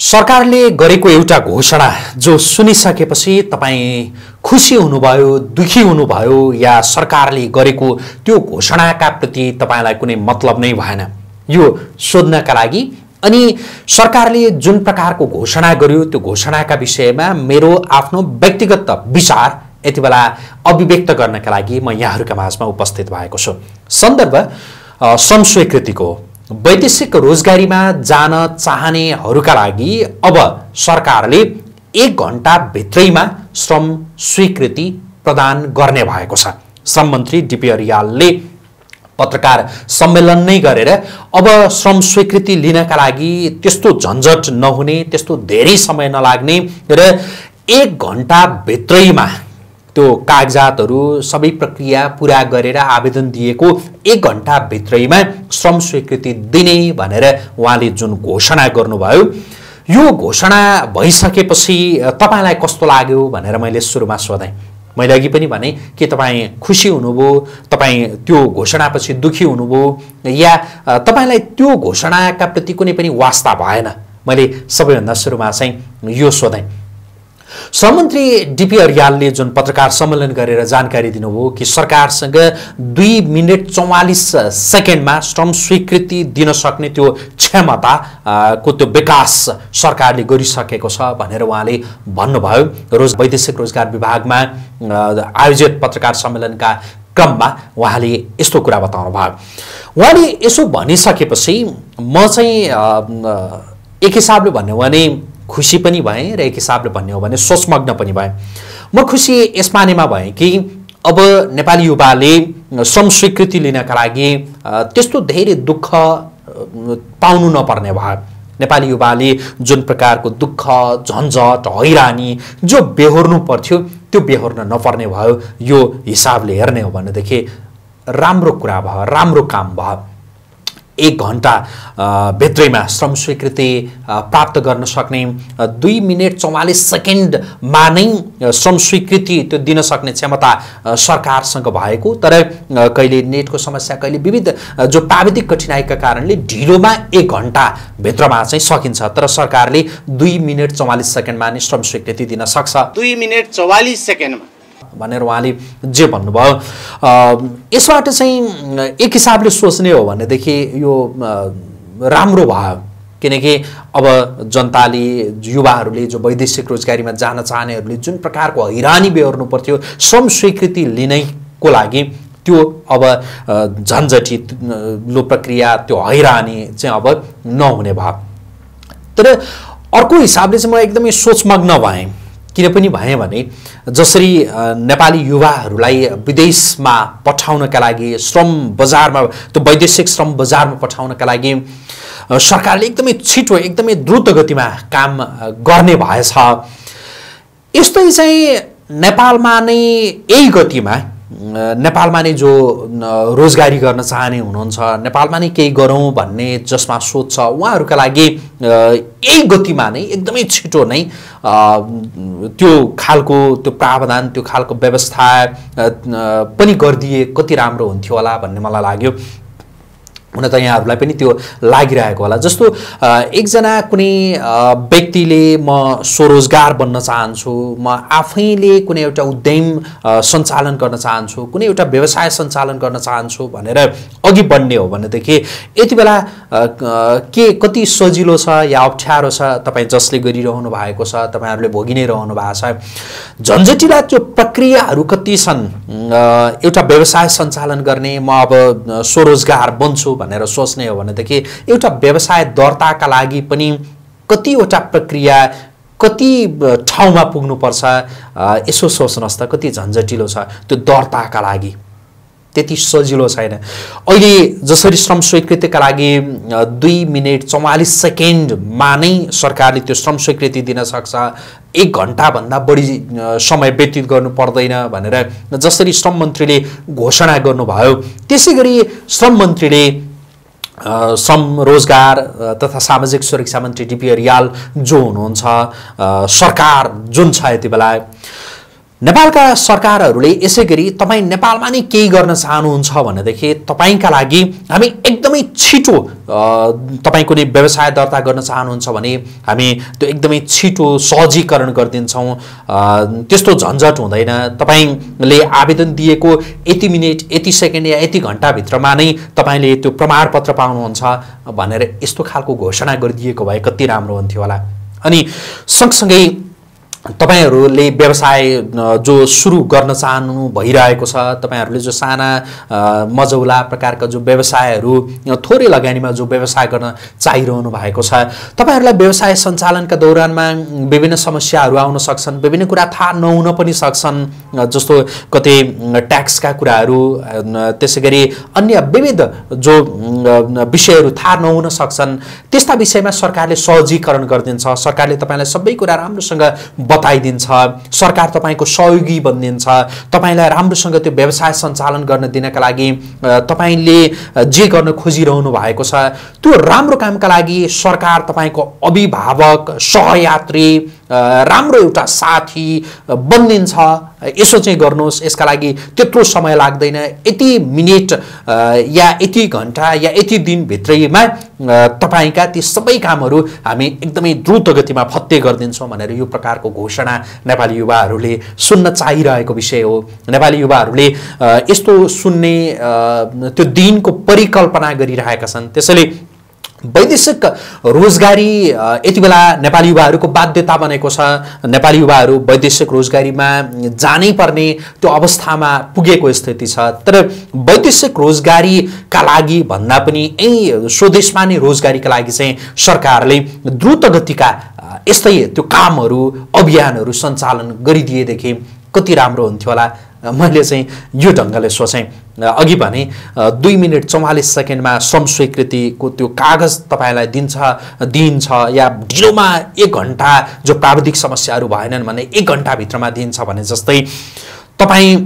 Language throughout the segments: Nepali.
सरकारले गरेको एउटा घोषणा जो सुनिसकेपछि तपाईँ खुसी हुनुभयो दुखी हुनुभयो या सरकारले गरेको त्यो घोषणाका प्रति तपाईँलाई कुनै मतलब नै भएन। यो सोध्नका लागि अनि सरकारले जुन प्रकारको घोषणा गर्यो त्यो घोषणाका विषयमा मेरो आफ्नो व्यक्तिगत विचार यति बेला अभिव्यक्त गर्नका लागि म यहाँहरूका माझमा उपस्थित भएको छु। सन्दर्भ श्रम स्वीकृतिको वैदेशिक रोजगारीमा जान चाहनेहरूका लागि अब सरकारले एक घन्टाभित्रैमा श्रम स्वीकृति प्रदान गर्ने भएको छ। श्रम मन्त्री डिपी अरियालले पत्रकार सम्मेलन नै गरेर अब श्रम स्वीकृति लिनका लागि त्यस्तो झन्झट नहुने त्यस्तो धेरै समय नलाग्ने र एक घन्टाभित्रैमा त्यो कागजातहरू सबै प्रक्रिया पुरा गरेर आवेदन दिएको एक घन्टाभित्रैमा श्रम स्वीकृति दिने भनेर उहाँले जुन घोषणा गर्नुभयो। यो घोषणा भइसकेपछि तपाईँलाई कस्तो लाग्यो भनेर मैले सुरुमा सोधेँ। मैले अघि पनि भने के तपाईँ खुसी हुनुभयो? तपाईँ त्यो घोषणापछि दुखी हुनुभयो? या तपाईँलाई त्यो घोषणाका प्रति कुनै पनि वास्ता भएन? मैले सबैभन्दा सुरुमा चाहिँ यो सोधेँ। श्रममन्त्री डिपी अरियालले जुन पत्रकार सम्मेलन गरेर जानकारी दिनुभयो कि सरकारसँग दुई मिनट चौवालिस सेकेन्डमा श्रम स्वीकृति दिन सक्ने त्यो क्षमताको त्यो विकास सरकारले गरिसकेको छ भनेर उहाँले भन्नुभयो। रोज वैदेशिक रोजगार विभागमा आयोजित पत्रकार सम्मेलनका क्रममा उहाँले यस्तो कुरा बताउनु भयो उहाँले यसो भनिसकेपछि म चाहिँ एक हिसाबले भन्यो भने खुसी पनि भएँ र एक हिसाबले भन्ने हो भने सोचमग्न पनि भएँ। म खुसी यस मानेमा भएँ कि अब नेपाली युवाले श्रम लिनका लागि त्यस्तो धेरै दुःख पाउनु नपर्ने भयो नेपाली युवाले जुन प्रकारको दुःख झन्झट हैरानी जो बेहोर्नु पर्थ्यो त्यो बेहोर्न नपर्ने भयो। यो हिसाबले हेर्ने हो भनेदेखि राम्रो कुरा भयो राम्रो काम भयो। एक घन्टा भित्रैमा श्रम स्वीकृति प्राप्त गर्न सक्ने दुई मिनट चौवालिस सेकेन्डमा नै श्रम स्वीकृति त्यो दिन सक्ने क्षमता सरकारसँग भएको। तर कहिले नेटको समस्या कहिले विविध जो प्राविधिक कठिनाइका कारणले ढिलोमा एक घन्टाभित्रमा चाहिँ सकिन्छ। तर सरकारले दुई मिनट चौवालिस सेकेन्डमा नै श्रम स्वीकृति दिन सक्छ। दुई मिनट चौवालिस सेकेन्डमा। भनेर उहाँले जे भन्नुभयो। यसबाट चाहिँ एक हिसाबले सोच्ने हो भनेदेखि यो राम्रो भयो। किनकि अब जनताले युवाहरूले जो वैदेशिक रोजगारीमा जान चाहनेहरूले जुन प्रकारको हैरानी बेहोर्नु पर्थ्यो श्रम स्वीकृति लिनैको लागि त्यो अब झन्झटित लो प्रक्रिया त्यो हैरानी चाहिँ अब नहुने भयो। तर अर्को हिसाबले चाहिँ म एकदमै सोचमग्न भएँ। किन पनि भएँ भने जसरी नेपाली युवाहरूलाई विदेशमा पठाउनका लागि श्रम बजारमा त्यो वैदेशिक श्रम बजारमा पठाउनका लागि सरकारले एकदमै छिटो एकदमै द्रुत गतिमा काम गर्ने भएछ। यस्तै चाहिँ नेपालमा नै यही गतिमा नेपालमा नै जो रोजगारी गर्न चाहने हुनुहुन्छ नेपालमा नै केही गरौँ भन्ने जसमा सोच छ उहाँहरूका लागि यही गतिमा नै एकदमै छिटो नै त्यो खालको त्यो प्रावधान त्यो खालको व्यवस्था पनि गरिदिए कति राम्रो हुन्थ्यो होला भन्ने मलाई लाग्यो। हुन त यहाँहरूलाई पनि त्यो लागिरहेको होला। जस्तो एकजना कुनै व्यक्तिले म स्वरोजगार बन्न चाहन्छु म आफैले कुनै एउटा उद्यम सञ्चालन गर्न चाहन्छु कुनै एउटा व्यवसाय सञ्चालन गर्न चाहन्छु भनेर अघि बढ्ने हो भनेदेखि यति बेला के कति सजिलो छ या अप्ठ्यारो छ तपाईँ जसले गरिरहनु भएको छ तपाईँहरूले भोगि नै रहनु भएको छ। झन्झटिला त्यो प्रक्रियाहरू कति छन्? एउटा व्यवसाय सञ्चालन गर्ने म अब स्वरोजगार बन्छु भनेर सोच्ने हो भनेदेखि एउटा व्यवसाय दर्ताका लागि पनि कतिवटा प्रक्रिया कति ठाउँमा पुग्नुपर्छ यसो सोच्नुहोस् त कति झन्झटिलो छ त्यो दर्ताका लागि। त्यति सजिलो छैन। अहिले जसरी श्रम स्वीकृतिका लागि दुई मिनट चौवालिस सेकेन्डमा नै सरकारले त्यो श्रम स्वीकृति दिन सक्छ। एक घन्टाभन्दा बढी समय व्यतीत गर्नु पर्दैन भनेर जसरी श्रम मन्त्रीले घोषणा गर्नुभयो त्यसै गरी श्रम मन्त्रीले श्रम रोजगार तथा सामाजिक सुरक्षा मन्त्री डिपी रियाल जो हुनुहुन्छ सरकार जुन छ यति बेला नेपालका सरकारहरूले यसै गरी तपाईँ नेपालमा नै केही गर्न चाहनुहुन्छ भनेदेखि तपाईँका लागि हामी एकदमै छिटो तपाईँ कुनै व्यवसाय दर्ता गर्न चाहनुहुन्छ भने हामी त्यो एकदमै छिटो सहजीकरण गरिदिन्छौँ। त्यस्तो झन्झट हुँदैन। तपाईँले आवेदन दिएको यति मिनट यति सेकेन्ड या यति घन्टाभित्रमा नै तपाईँले त्यो प्रमाणपत्र पाउनुहुन्छ भनेर यस्तो खालको घोषणा गरिदिएको भए कति राम्रो हुन्थ्यो होला। अनि सँगसँगै तपाईँहरूले व्यवसाय जो सुरु गर्न चाहनु भइरहेको छ तपाईँहरूले जो साना मजौला प्रकारका जो व्यवसायहरू थोरै लगानीमा जो व्यवसाय गर्न चाहिरहनु भएको छ तपाईँहरूलाई व्यवसाय सञ्चालनका दौरानमा विभिन्न समस्याहरू आउन सक्छन् विभिन्न कुरा थाहा नहुन पनि सक्छन् जस्तो कतै ट्याक्सका कुराहरू त्यसै गरी अन्य विविध जो विषयहरू थाहा नहुन सक्छन् त्यस्ता विषयमा सरकारले सहजीकरण गरिदिन्छ सरकारले तपाईँलाई सबै कुरा राम्रोसँग बताइदिन्छ सरकार तपाईँको सहयोगी बनिदिन्छ तपाईँलाई राम्रोसँग त्यो व्यवसाय सञ्चालन गर्न दिनका लागि तपाईँले जे गर्न खोजिरहनु भएको छ त्यो राम्रो कामका लागि सरकार तपाईँको अभिभावक सहयात्री राम्रो एउटा साथी बनिदिन्छ यसो चाहिँ गर्नुहोस् यसका लागि त्यत्रो समय लाग्दैन। यति मिनट या यति घन्टा या यति दिनभित्रैमा तपाईँका ती सबै कामहरू हामी एकदमै द्रुत गतिमा फत्ते गरिदिन्छौँ भनेर यो प्रकारको घोषणा नेपाली युवाहरूले सुन्न चाहिरहेको विषय हो। नेपाली युवाहरूले यस्तो सुन्ने त्यो दिनको परिकल्पना गरिरहेका छन्। त्यसैले वैदेशिक रोजगारी यति बेला नेपाली युवाहरूको बाध्यता बनेको छ। नेपाली युवाहरू वैदेशिक रोजगारीमा जानै पर्ने त्यो अवस्थामा पुगेको स्थिति छ। तर वैदेशिक रोजगारीका लागि भन्दा पनि यही स्वदेशमा नै रोजगारीका लागि चाहिँ सरकारले द्रुत गतिका यस्तै त्यो कामहरू अभियानहरू सञ्चालन गरिदिएदेखि कति राम्रो हुन्थ्यो होला। मैले चाहिँ यो ढङ्गले सोचेँ। अघि भने दुई मिनट चौवालिस सेकेन्डमा श्रम स्वीकृतिको त्यो कागज तपाईँलाई दिन्छ दिइन्छ या ढिलोमा एक घन्टा जो प्राविधिक समस्याहरू भएनन् भने एक घन्टाभित्रमा दिन्छ भने जस्तै तपाईँ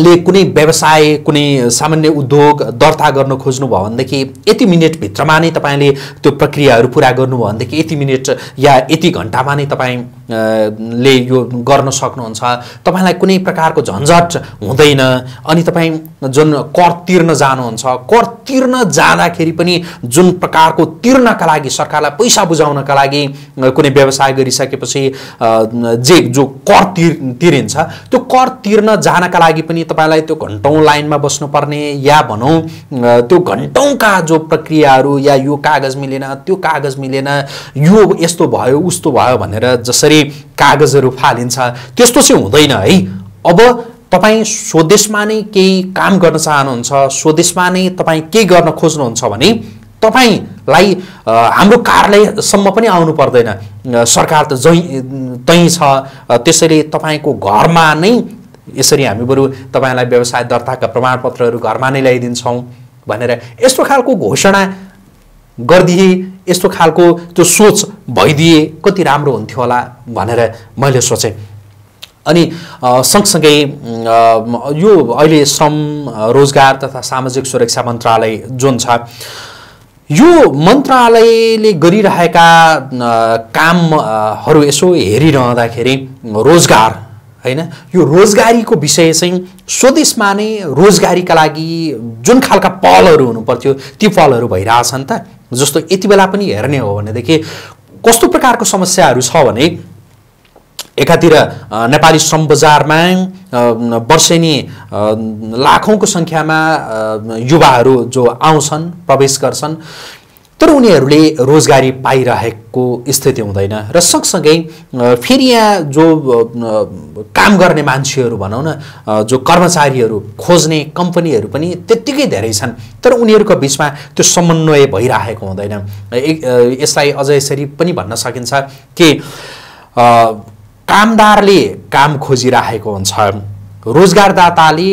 ले कुनै व्यवसाय कुनै सामान्य उद्योग दर्ता गर्न खोज्नुभयो भनेदेखि यति मिनटभित्रमा नै तपाईँले त्यो प्रक्रियाहरू पुरा गर्नुभयो भनेदेखि यति मिनट या यति घन्टामा नै तपाईँ ले यो गर्न सक्नुहुन्छ। तपाईँलाई कुनै प्रकारको झन्झट हुँदैन। अनि तपाईँ जुन कर तिर्न जानुहुन्छ कर तिर्न जाँदाखेरि पनि जुन प्रकारको तिर्नका लागि सरकारलाई पैसा बुझाउनका लागि कुनै व्यवसाय गरिसकेपछि जे जो कर तिर तिरिन्छ त्यो कर तिर्न जानका लागि पनि तपाईँलाई त्यो घन्टौँ लाइनमा बस्नुपर्ने या भनौँ त्यो घन्टौँका जो प्रक्रियाहरू या यो कागज मिलेन त्यो कागज मिलेन यो यस्तो भयो उस्तो भयो भनेर जसरी कागजहरू फालिन्छ। त्यस्तो चाहिँ हुँदैन है। अब तपाईँ स्वदेशमा नै केही काम गर्न चाहनुहुन्छ स्वदेशमा नै तपाईँ केही गर्न खोज्नुहुन्छ भने तपाईँलाई हाम्रो कार्यालयसम्म पनि आउनु पर्दैन। सरकार त जहीँ तहीँ छ त्यसैले तपाईँको घरमा नै यसरी हामी बरु तपाईँलाई व्यवसाय दर्ताका प्रमाणपत्रहरू घरमा नै ल्याइदिन्छौँ भनेर यस्तो खालको घोषणा गरिदिए यस्तो खालको त्यो सोच भइदिए कति राम्रो हुन्थ्यो होला भनेर मैले सोचेँ। अनि सँगसँगै यो अहिले श्रम रोजगार तथा सामाजिक सुरक्षा मन्त्रालय जुन छ यो मन्त्रालयले गरिरहेका कामहरू यसो हेरिरहँदाखेरि रोजगार होइन? यो रोजगारीको विषय चाहिँ स्वदेशमा नै रोजगारीका लागि जुन खालका पहलहरू हुनुपर्थ्यो ती पहलहरू भइरहेछन् त। जस्तो यति बेला पनि हेर्ने हो भनेदेखि कस्तो प्रकारको समस्याहरू छ भने एकातिर नेपाली श्रम बजारमा वर्षेनी लाखौँको सङ्ख्यामा युवाहरू जो आउँछन् प्रवेश गर्छन्। तर उनीहरूले रोजगारी पाइरहेको स्थिति हुँदैन र सँगसँगै फेरि यहाँ जो काम गर्ने मान्छेहरू भनौँ न जो कर्मचारीहरू खोज्ने कम्पनीहरू पनि त्यत्तिकै धेरै छन् तर उनीहरूको बिचमा त्यो समन्वय भइरहेको हुँदैन। यसलाई अझ यसरी पनि भन्न सकिन्छ कि कामदारले काम खोजिरहेको हुन्छ। रोजगारदाताले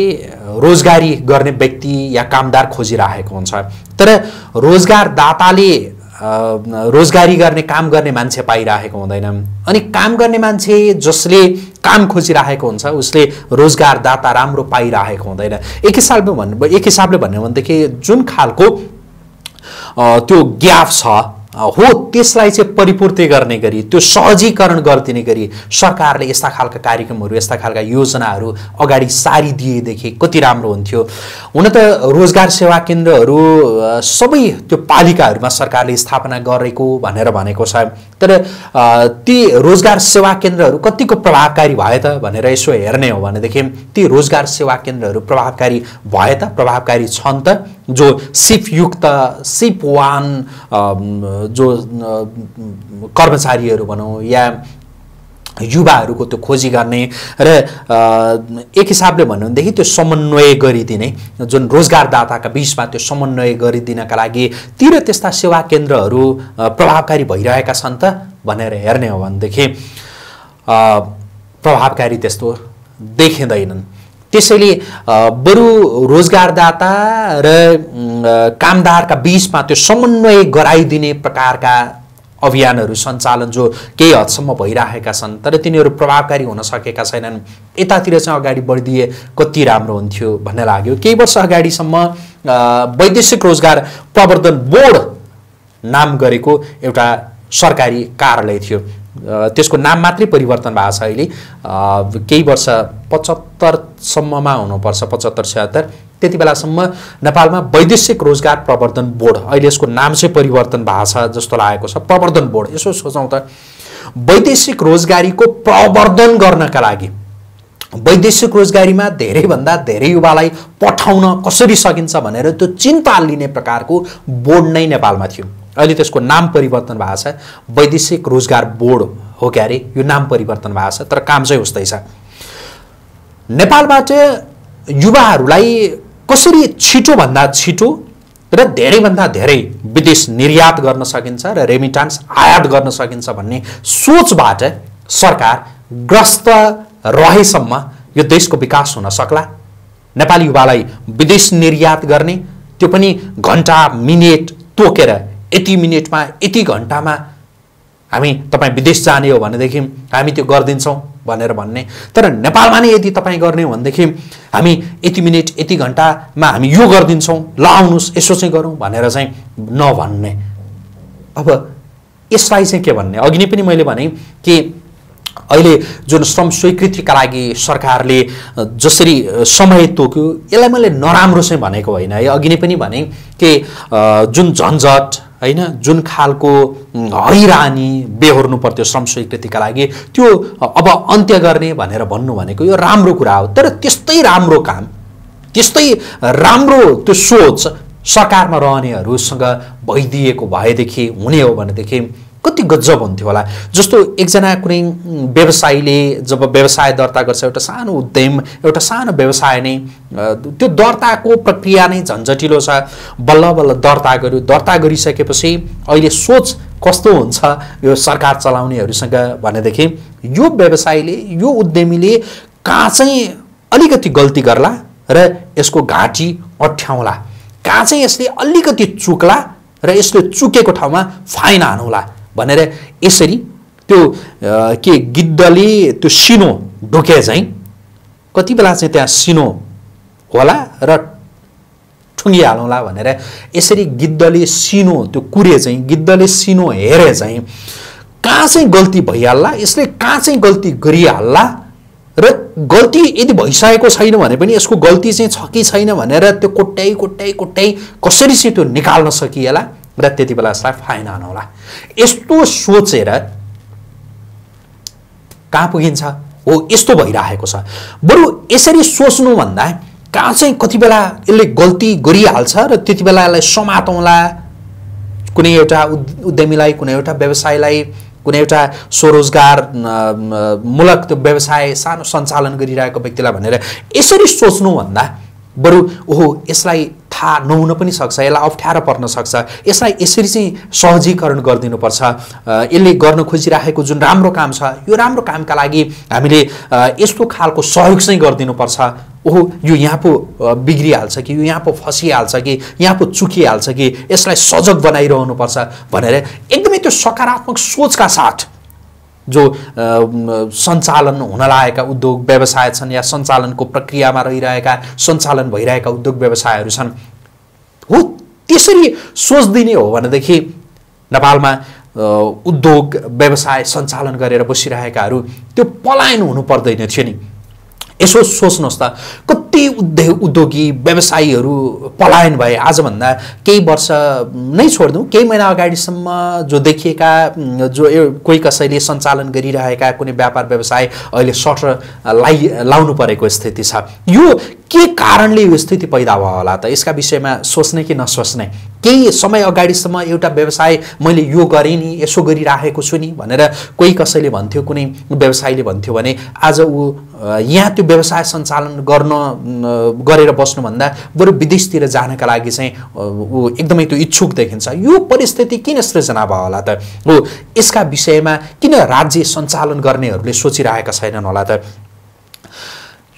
रोजगारी गर्ने व्यक्ति या कामदार खोजिरहेको हुन्छ। तर रोजगारदाताले रोजगारी गर्ने काम गर्ने मान्छे पाइरहेको हुँदैन। अनि काम गर्ने मान्छे जसले काम खोजिरहेको हुन्छ उसले रोजगारदाता राम्रो पाइरहेको हुँदैन। एक हिसाबले भन्नु एक हिसाबले भन्यो भनेदेखि जुन खालको त्यो ग्याप छ हो त्यसलाई चाहिँ परिपूर्ति गर्ने गरी त्यो सहजीकरण गरिदिने गरी सरकारले यस्ता खालका कार्यक्रमहरू यस्ता खालका योजनाहरू अगाडि सारिदिएदेखि कति राम्रो हुन्थ्यो। हुन त रोजगार सेवा केन्द्रहरू सबै त्यो पालिकाहरूमा सरकारले स्थापना गरेको भनेर भनेको छ। तर ती रोजगार सेवा केन्द्रहरू कतिको प्रभावकारी भए त भनेर यसो हेर्ने हो भनेदेखि ती रोजगार सेवा केन्द्रहरू प्रभावकारी भए त प्रभावकारी छन् त। जो सिपयुक्त सिपवान जो कर्मचारीहरू भनौँ या युवाहरूको त्यो खोजी गर्ने र एक हिसाबले भन्नु भनेदेखि त्यो समन्वय गरिदिने जुन रोजगारदाताका बिचमा त्यो समन्वय गरिदिनका लागि ती र त्यस्ता सेवा केन्द्रहरू प्रभावकारी भइरहेका छन् त भनेर हेर्ने हो भनेदेखि प्रभावकारी त्यस्तो देखिँदैनन्। त्यसैले बरु रोजगारदाता र कामदारका बिचमा त्यो समन्वय गराइदिने प्रकारका अभियानहरू सञ्चालन जो केही हदसम्म भइरहेका छन् तर तिनीहरू प्रभावकारी हुन सकेका छैनन्। यतातिर चाहिँ अगाडि बढिदिए कति राम्रो हुन्थ्यो भन्ने लाग्यो। केही वर्ष अगाडिसम्म वैदेशिक रोजगार प्रवर्धन बोर्ड नाम गरेको एउटा सरकारी कार्यालय थियो। त्यसको नाम मात्रै परिवर्तन भएको छ अहिले। केही वर्ष पचहत्तरसम्ममा हुनुपर्छ पचहत्तर छत्तर त्यति बेलासम्म नेपालमा वैदेशिक रोजगार प्रवर्धन बोर्ड अहिले यसको नाम चाहिँ परिवर्तन भएको छ जस्तो लागेको छ प्रवर्धन बोर्ड। यसो सोचौँ त। वैदेशिक रोजगारीको प्रवर्धन गर्नका लागि वैदेशिक रोजगारीमा धेरैभन्दा धेरै युवालाई पठाउन कसरी सकिन्छ भनेर त्यो चिन्ता लिने प्रकारको बोर्ड नै नेपालमा थियो। अहिले त्यसको नाम परिवर्तन भएको छ। वैदेशिक रोजगार बोर्ड हो क्यारे यो नाम परिवर्तन भएको छ तर काम चाहिँ उस्तै छ। नेपालबाट युवाहरूलाई कसरी छिटोभन्दा छिटो र धेरैभन्दा धेरै विदेश निर्यात गर्न सकिन्छ र रेमिटान्स आयात गर्न सकिन्छ भन्ने सोचबाट सरकार ग्रस्त रहेसम्म यो देशको विकास हुन सक्ला। नेपाली युवालाई विदेश निर्यात गर्ने त्यो पनि घन्टा मिनेट तोकेर यति मिनटमा यति घन्टामा हामी तपाईँ विदेश जाने हो भनेदेखि हामी त्यो गरिदिन्छौँ भनेर भन्ने। तर नेपालमा नै यदि तपाईँ गर्ने हो भनेदेखि हामी यति मिनट यति घन्टामा हामी यो गरिदिन्छौँ ल आउनुहोस् यसो चाहिँ गरौँ भनेर चाहिँ नभन्ने। अब यसलाई चाहिँ के भन्ने? अघि नै पनि मैले भने कि अहिले जुन श्रम स्वीकृतिका लागि सरकारले जसरी समय तोक्यो यसलाई मैले नराम्रो चाहिँ भनेको होइन है। अघि नै पनि भने कि जुन झन्झट होइन? जुन खालको हैरानी बेहोर्नु पर्थ्यो श्रम स्वीकृतिका लागि त्यो अब अन्त्य गर्ने भनेर भन्नु भनेको यो राम्रो कुरा हो। तर त्यस्तै राम्रो काम त्यस्तै राम्रो त्यो सोच सरकारमा रहनेहरूसँग भइदिएको भएदेखि हुने हो भनेदेखि कति गजब हुन्थ्यो होला। जस्तो एकजना कुनै व्यवसायीले जब व्यवसाय दर्ता गर्छ एउटा सानो उद्यम एउटा सानो व्यवसाय नै त्यो दर्ताको प्रक्रिया नै झन्झटिलो छ। बल्ल बल्ल दर्ता गर्यो। दर्ता गरिसकेपछि अहिले सोच कस्तो हुन्छ यो सरकार चलाउनेहरूसँग भनेदेखि यो व्यवसायीले यो उद्यमीले कहाँ चाहिँ अलिकति गल्ती गर्ला र यसको घाँटी अठ्याउँला। कहाँ चाहिँ यसले अलिकति चुक्ला र यसले चुकेको ठाउँमा फाइन हानौला। भनेर यसरी त्यो के गिद्धले त्यो सिनो ढुके चाहिँ कति बेला चाहिँ त्यहाँ सिनो होला र ठुङ्गिहालौँला भनेर यसरी गिद्धले सिनो त्यो कुरे चाहिँ गिद्धले सिनो हेरे चाहिँ कहाँ चाहिँ गल्ती भइहाल्ला? यसले कहाँ चाहिँ गल्ती गरिहाल्ला? र गल्ती यदि भइसकेको छैन भने पनि यसको गल्ती चाहिँ छ कि छैन भनेर त्यो कोट्याइ कोट्याइ कोट्याइ कसरी चाहिँ त्यो निकाल्न सकिएला? र त्यति बेला यसलाई फाइन हानौला। यस्तो सोचेर कहाँ पुगिन्छ? हो यस्तो भइरहेको छ। बरु यसरी सोच्नुभन्दा कहाँ चाहिँ कति बेला यसले गल्ती गरिहाल्छ र त्यति बेला यसलाई समातौँला? कुनै एउटा उद्- उद्यमीलाई कुनै एउटा व्यवसायलाई कुनै एउटा स्वरोजगार मूलक त्यो व्यवसाय सानो सञ्चालन गरिरहेको व्यक्तिलाई भनेर यसरी सोच्नुभन्दा बरु ओहो यसलाई थाहा नहुन पनि सक्छ यसलाई अप्ठ्यारो पर्न सक्छ। यसलाई यसरी चाहिँ सहजीकरण गरिदिनुपर्छ। यसले गर्न खोजिराखेको जुन राम्रो काम छ यो राम्रो कामका लागि हामीले यस्तो खालको सहयोग चाहिँ गरिदिनुपर्छ। ओहो यो यहाँ पो बिग्रिहाल्छ कि यो यहाँ पो फसिहाल्छ कि यहाँ पो चुकिहाल्छ कि यसलाई सजग बनाइरहनुपर्छ भनेर एकदमै त्यो सकारात्मक सोचका साथ जो सञ्चालन हुन लागेका उद्योग व्यवसाय छन् या सञ्चालनको प्रक्रियामा रहिरहेका सञ्चालन भइरहेका उद्योग व्यवसायहरू छन् हो त्यसरी सोच दिने हो भनेदेखि नेपालमा उद्योग व्यवसाय सञ्चालन गरेर बसिरहेकाहरू त्यो पलायन हुनु पर्दैन थियो नि। यसो सोच्नुहोस् त कति उद्योग उद्योगी व्यवसायीहरू पलायन भए आजभन्दा केही वर्ष नै छोडिदिउँ। केही महिना अगाडिसम्म जो देखिएका जो कोही कसैले सञ्चालन गरिरहेका कुनै व्यापार व्यवसाय अहिले सटर लाइ लाउनु परेको स्थिति छ। यो के कारणले यो स्थिति पैदा भयो होला त? यसका विषयमा सोच्ने कि नसोच्ने? केही समय अगाडिसम्म एउटा व्यवसाय मैले यो गरेँ नि यसो गरिराखेको छु नि भनेर कोही कसैले भन्थ्यो कुनै व्यवसायीले भन्थ्यो भने आज ऊ यहाँ त्यो व्यवसाय सञ्चालन गर्न गरेर बस्नुभन्दा बरु विदेशतिर जानका लागि चाहिँ ऊ एकदमै त्यो इच्छुक देखिन्छ। यो परिस्थिति किन सृजना भयो होला त? हो यसका विषयमा किन राज्य सञ्चालन गर्नेहरूले सोचिरहेका छैनन् होला त?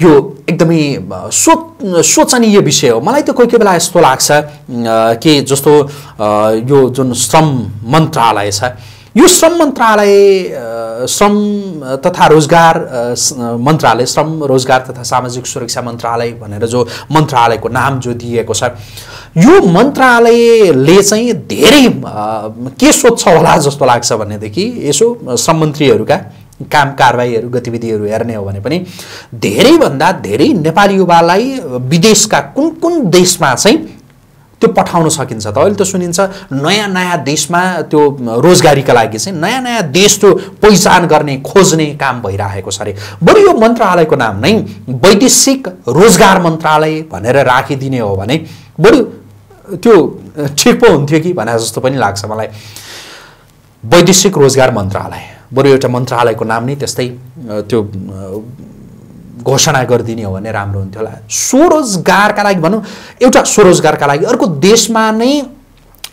यो एकदमै सो सोचनीय विषय हो। मलाई त कोही कोही बेला यस्तो लाग्छ कि जस्तो यो जुन श्रम मन्त्रालय छ यो श्रम मन्त्रालय श्रम तथा रोजगार मन्त्रालय श्रम रोजगार तथा सामाजिक सुरक्षा मन्त्रालय भनेर जो मन्त्रालयको नाम जो दिएको छ यो मन्त्रालयले चाहिँ धेरै के सोध्छ होला जस्तो लाग्छ भनेदेखि यसो श्रम मन्त्रीहरूका काम कारवाहीहरू गतिविधिहरू हेर्ने हो भने पनि धेरैभन्दा धेरै नेपाली युवालाई विदेशका कुन कुन देशमा चाहिँ त्यो पठाउन सकिन्छ त। अहिले त सुनिन्छ नयाँ नयाँ देशमा त्यो रोजगारीका लागि चाहिँ नयाँ नयाँ देश त्यो पहिचान गर्ने खोज्ने काम भइरहेको छ अरे। बरु यो मन्त्रालयको नाम नै वैदेशिक रोजगार मन्त्रालय भनेर राखिदिने हो भने बरु त्यो ठिक पो हुन्थ्यो कि भने जस्तो पनि लाग्छ मलाई। वैदेशिक रोजगार मन्त्रालय। बरु एउटा मन्त्रालयको नाम नै त्यस्तै त्यो घोषणा गरिदिने हो भने राम्रो हुन्थ्यो होला। स्वरोजगारका लागि भनौँ एउटा स्वरोजगारका लागि अर्को देशमा नै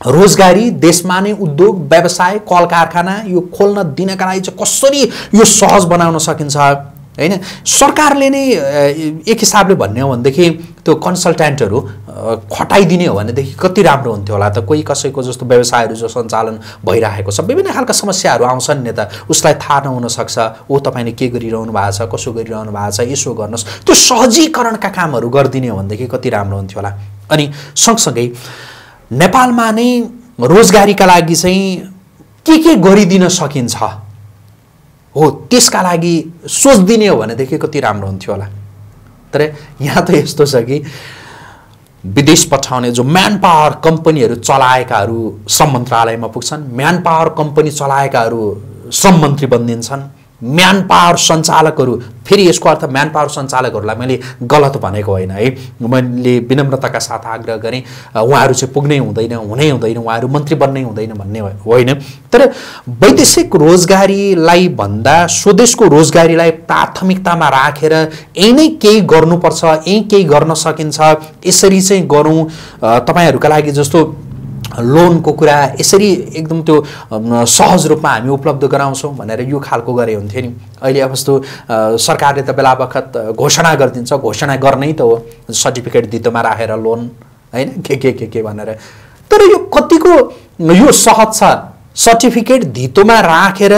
रोजगारी देशमा नै उद्योग व्यवसाय कल कारखाना यो खोल्न दिनका लागि चाहिँ कसरी यो सहज बनाउन सकिन्छ? होइन सरकारले नै एक हिसाबले भन्ने हो भनेदेखि त्यो कन्सल्ट्यान्टहरू खटाइदिने हो भनेदेखि कति राम्रो हुन्थ्यो होला त? कोही कसैको जस्तो व्यवसायहरू जो सञ्चालन भइरहेको छ विभिन्न खालका समस्याहरू आउँछन् नि त। उसलाई थाहा नहुन सक्छ ओ तपाईँले के गरिरहनु भएको छ कसो गरिरहनु भएको छ यसो गर्नुहोस्। त्यो सहजीकरणका कामहरू गरिदिने हो भनेदेखि कति राम्रो हुन्थ्यो होला। अनि सँगसँगै नेपालमा नै रोजगारीका लागि चाहिँ के के गरिदिन सकिन्छ? हो त्यसका लागि सोचिदिने हो भनेदेखि कति राम्रो हुन्थ्यो होला। तर यहाँ त यस्तो छ कि विदेश पठाउने जो म्यान पावर कम्पनीहरू चलाएकाहरू श्रम मन्त्रालयमा पुग्छन् म्यान पावर कम्पनी चलाएकाहरू श्रम मन्त्री बनिदिन्छन्। म्यान पावर सञ्चालकहरू फेरि यसको अर्थ म्यान पावर सञ्चालकहरूलाई मैले गलत भनेको होइन है। मैले विनम्रताका साथ आग्रह गरेँ उहाँहरू चाहिँ पुग्नै हुँदैन हुनै हुँदैन उहाँहरू मन्त्री बन्नै हुँदैन भन्ने होइन। तर वैदेशिक रोजगारीलाई भन्दा स्वदेशको रोजगारीलाई प्राथमिकतामा राखेर यही नै केही गर्नुपर्छ यही केही गर्न सकिन्छ यसरी चाहिँ गरौँ। तपाईँहरूका लागि जस्तो लोनको कुरा यसरी एकदम त्यो सहज रूपमा हामी उपलब्ध गराउँछौँ भनेर यो खालको गरे हुन्थ्यो नि। अहिले अब जस्तो सरकारले त बेला बखत घोषणा गरिदिन्छ घोषणा गर्नै त हो। सर्टिफिकेट धितोमा राखेर लोन होइन? के के के के भनेर। तर यो कतिको यो सहज छ। सर्टिफिकेट धितोमा राखेर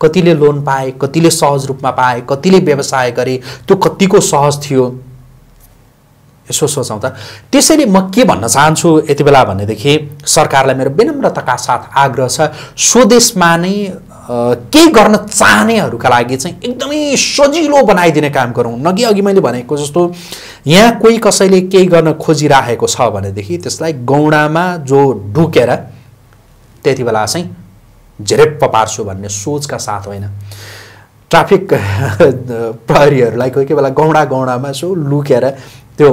कतिले लोन पाए कतिले सहज रूपमा पाए कतिले व्यवसाय गरे त्यो कतिको सहज थियो। यसो सोचौँ त त्यसैले म के भन्न चाहन्छु यति बेला भनेदेखि सरकारलाई मेरो विनम्रताका साथ आग्रह छ स्वदेशमा नै केही गर्न चाहनेहरूका लागि चाहिँ एकदमै सजिलो बनाइदिने काम गरौँ। नगि अघि मैले भनेको जस्तो यहाँ कोही कसैले केही गर्न खोजिराखेको छ भनेदेखि त्यसलाई गौडामा जो ढुकेर त्यति बेला चाहिँ झेरेप्प पार्छु भन्ने सोचका साथ होइन। ट्राफिक प्रहरीहरूलाई कोही कोही बेला गौडा गौडामा यसो लुकेर त्यो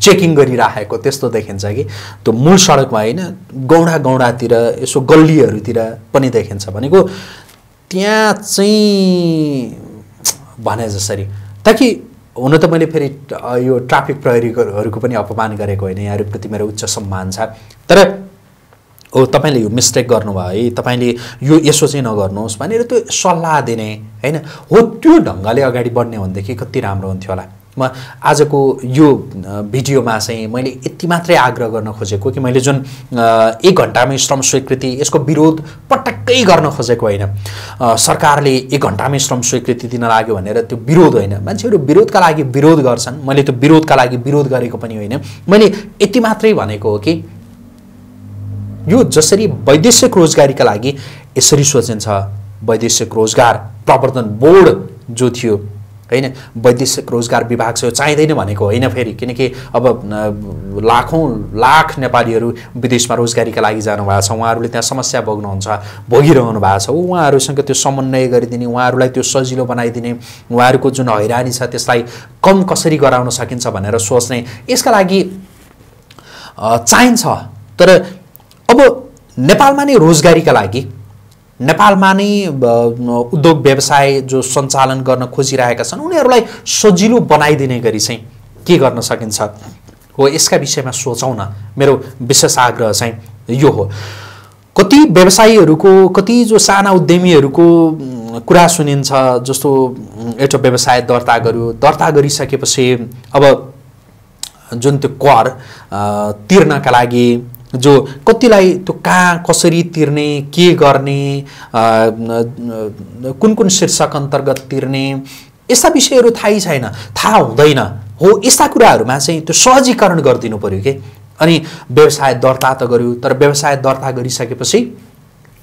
चेकिङ गरिराखेको त्यस्तो देखिन्छ कि। त्यो मूल सडकमा होइन गौडा गौडातिर यसो गल्लीहरूतिर पनि देखिन्छ भनेको त्यहाँ चाहिँ भने जसरी। ताकि हुन त मैले फेरि यो ट्राफिक प्रहरीहरूको पनि अपमान गरेको होइन यहाँहरूप्रति मेरो उच्च सम्मान छ। तर हो तपाईँले यो मिस्टेक गर्नुभयो है तपाईँले यो यसो चाहिँ नगर्नुहोस् भनेर त्यो सल्लाह दिने होइन? हो त्यो ढङ्गले अगाडि बढ्ने भनेदेखि कति राम्रो हुन्थ्यो होला। म आजको यो भिडियोमा चाहिँ मैले यति मात्रै आग्रह गर्न खोजेको कि मैले जुन एक घन्टामै श्रम स्वीकृति यसको विरोध पटक्कै गर्न खोजेको होइन। सरकारले एक घन्टामै श्रम स्वीकृति दिन लाग्यो भनेर त्यो विरोध होइन। मान्छेहरू विरोधका लागि विरोध गर्छन्। मैले त्यो विरोधका लागि विरोध गरेको पनि होइन। मैले यति मात्रै भनेको हो कि यो जसरी वैदेशिक रोजगारीका लागि यसरी सोचिन्छ। वैदेशिक रोजगार प्रवर्धन बोर्ड जो थियो होइन? वैदेशिक रोजगार विभाग चाहिँ चाहिँदैन भनेको होइन फेरि। किनकि अब लाखौँ लाख नेपालीहरू विदेशमा रोजगारीका लागि जानुभएको छ। उहाँहरूले त्यहाँ समस्या भोग्नुहुन्छ भोगिरहनु भएको छ। उहाँहरूसँग त्यो समन्वय गरिदिने उहाँहरूलाई त्यो सजिलो बनाइदिने उहाँहरूको जुन हैरानी छ त्यसलाई कम कसरी गराउन सकिन्छ भनेर सोच्ने। यसका लागि चाहिन्छ। तर अब नेपालमा नै रोजगारीका लागि नेपालमा नै उद्योग व्यवसाय जो सञ्चालन गर्न खोजिरहेका छन् उनीहरूलाई सजिलो बनाइदिने गरी चाहिँ के गर्न सकिन्छ? हो यसका विषयमा सोचौँ न। मेरो विशेष आग्रह चाहिँ यो हो। कति व्यवसायीहरूको कति जो साना उद्यमीहरूको कुरा सुनिन्छ जस्तो एउटा व्यवसाय दर्ता गर्यो दर्ता गरिसकेपछि अब जुन त्यो कर तिर्नका लागि जो कतिलाई त्यो कहाँ कसरी तिर्ने के गर्ने कुन कुन शीर्षक अन्तर्गत तिर्ने यस्ता विषयहरू थाहै छैन। थाहा हुँदैन। हो यस्ता कुराहरूमा चाहिँ त्यो सहजीकरण गरिदिनु पऱ्यो कि? अनि व्यवसाय दर्ता त गर्यो तर व्यवसाय दर्ता गरिसकेपछि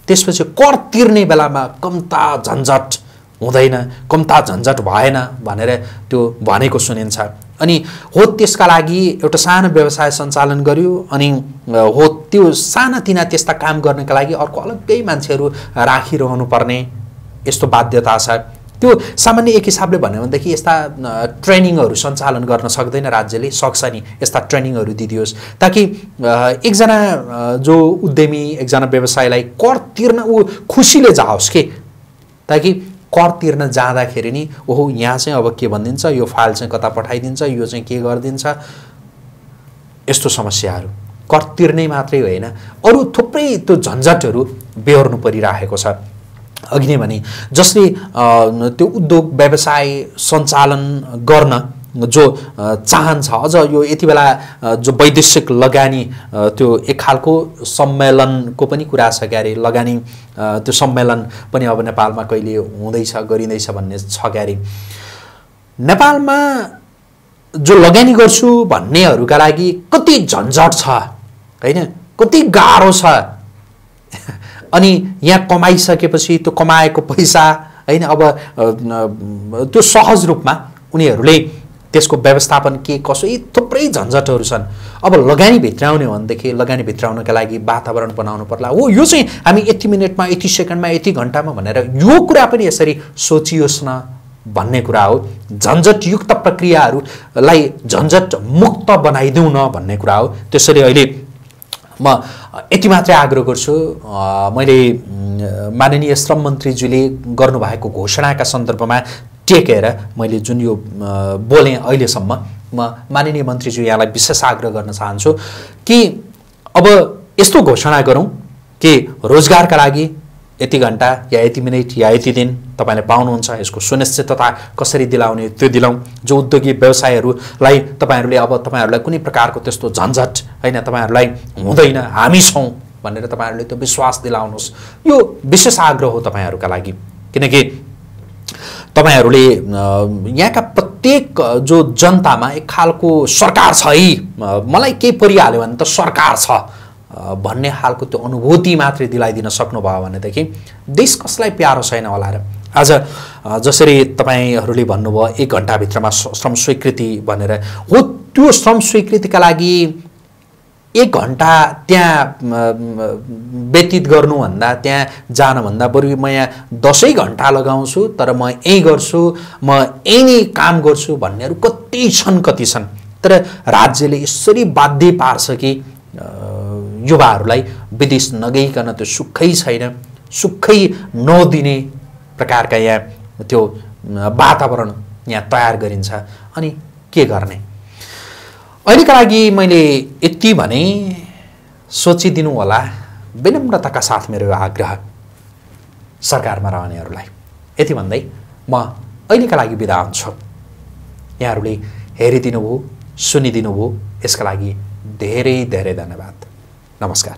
त्यसपछि कर तिर्ने बेलामा कम्ता झन्झट हुँदैन कम्ता झन्झट भएन भनेर त्यो भनेको सुनिन्छ। अनि हो त्यसका लागि एउटा सानो व्यवसाय सञ्चालन गर्यो अनि हो त्यो सानातिना त्यस्ता काम गर्नका लागि अर्को अलग्गै मान्छेहरू राखिरहनु पर्ने यस्तो बाध्यता छ। त्यो सामान्य एक हिसाबले भन्यो भनेदेखि यस्ता ट्रेनिङहरू सञ्चालन गर्न सक्दैन राज्यले सक्छ नि यस्ता ट्रेनिङहरू दिदियोस् ताकि एकजना जो उद्यमी एकजना व्यवसायलाई कर तिर्न ऊ खुसीले जाओस् के? ताकि कर तिर्न जाँदाखेरि नि ओहो यहाँ चाहिँ अब के भनिदिन्छ? यो फाइल चाहिँ कता पठाइदिन्छ? यो चाहिँ के गरिदिन्छ? यस्तो समस्याहरू। कर तिर्नै मात्रै होइन। अरू थुप्रै त्यो झन्झटहरू बेहोर्नु परिरहेको छ। अघि नै भने जसले त्यो उद्योग व्यवसाय सञ्चालन गर्न जो अ, चाहन्छ अझ यो यति बेला जो वैदेशिक लगानी त्यो एक खालको सम्मेलनको पनि कुरा छ क्यारे। लगानी त्यो सम्मेलन पनि अब नेपालमा कहिले हुँदैछ गरिँदैछ भन्ने छ क्यारे। नेपालमा जो लगानी गर्छु भन्नेहरूका लागि कति झन्झट छ होइन? कति गाह्रो छ। अनि यहाँ कमाइसकेपछि त्यो कमाएको पैसा होइन? अब त्यो सहज रूपमा उनीहरूले त्यसको व्यवस्थापन के कसो यी थुप्रै झन्झटहरू छन्। अब लगानी भित्राउने हो भनेदेखि लगानी भित्राउनका लागि वातावरण बनाउनु पर्ला। हो यो चाहिँ हामी यति मिनटमा यति सेकेन्डमा यति घन्टामा भनेर यो कुरा पनि यसरी सोचियोस् न भन्ने कुरा हो। झन्झटयुक्त प्रक्रियाहरूलाई झन्झट मुक्त बनाइदिउँ न भन्ने कुरा हो। त्यसरी अहिले म यति मात्रै आग्रह गर्छु। मैले माननीय श्रम मन्त्रीज्यूले गर्नुभएको घोषणाका सन्दर्भमा टेकेर मैले जुन यो बोलेँ अहिलेसम्म म माननीय मन्त्रीज्यू यहाँलाई विशेष आग्रह गर्न चाहन्छु कि अब यस्तो घोषणा गरौँ कि रोजगारका लागि यति घन्टा या यति मिनट या यति दिन तपाईँले पाउनुहुन्छ यसको सुनिश्चितता कसरी दिलाउने त्यो दिलाउँ जो उद्योगी व्यवसायहरूलाई तपाईँहरूले अब तपाईँहरूलाई कुनै प्रकारको त्यस्तो झन्झट होइन तपाईँहरूलाई हुँदैन हामी छौँ भनेर तपाईँहरूले त्यो विश्वास दिलाउनुहोस्। यो विशेष आग्रह हो तपाईँहरूका लागि। किनकि तपाईँहरूले यहाँका प्रत्येक जो जनतामा एक खालको सरकार छ है मलाई केही परिहाल्यो भने त सरकार छ। भन्ने खालको त्यो अनुभूति मात्रै दिलाइदिन सक्नुभयो भनेदेखि देश कसलाई प्यारो छैन होला र? आज जसरी तपाईँहरूले भन्नुभयो एक घन्टाभित्रमा श्रम स्वीकृति भनेर। हो त्यो श्रम स्वीकृतिका लागि एक घन्टा त्यहाँ व्यतीत गर्नुभन्दा त्यहाँ जानुभन्दा बरु म यहाँ दसै घन्टा लगाउँछु तर म यहीँ गर्छु म यहीँ नै काम गर्छु भन्नेहरू कति छन् कति छन्। तर राज्यले यसरी बाध्य पार्छ कि युवाहरूलाई विदेश नगइकन त्यो सुखै छैन सुखै नदिने प्रकारका यहाँ त्यो वातावरण यहाँ तयार गरिन्छ। अनि के गर्ने? अहिलेका लागि मैले यति भने सोचिदिनु होला। विनम्रताका साथ मेरो आग्रह सरकारमा रहनेहरूलाई। यति भन्दै म अहिलेका लागि बिदा हुन्छु। यहाँहरूले हेरिदिनु भयो सुनिदिनु भयो। यसका लागि धेरै धेरै धन्यवाद। नमस्कार।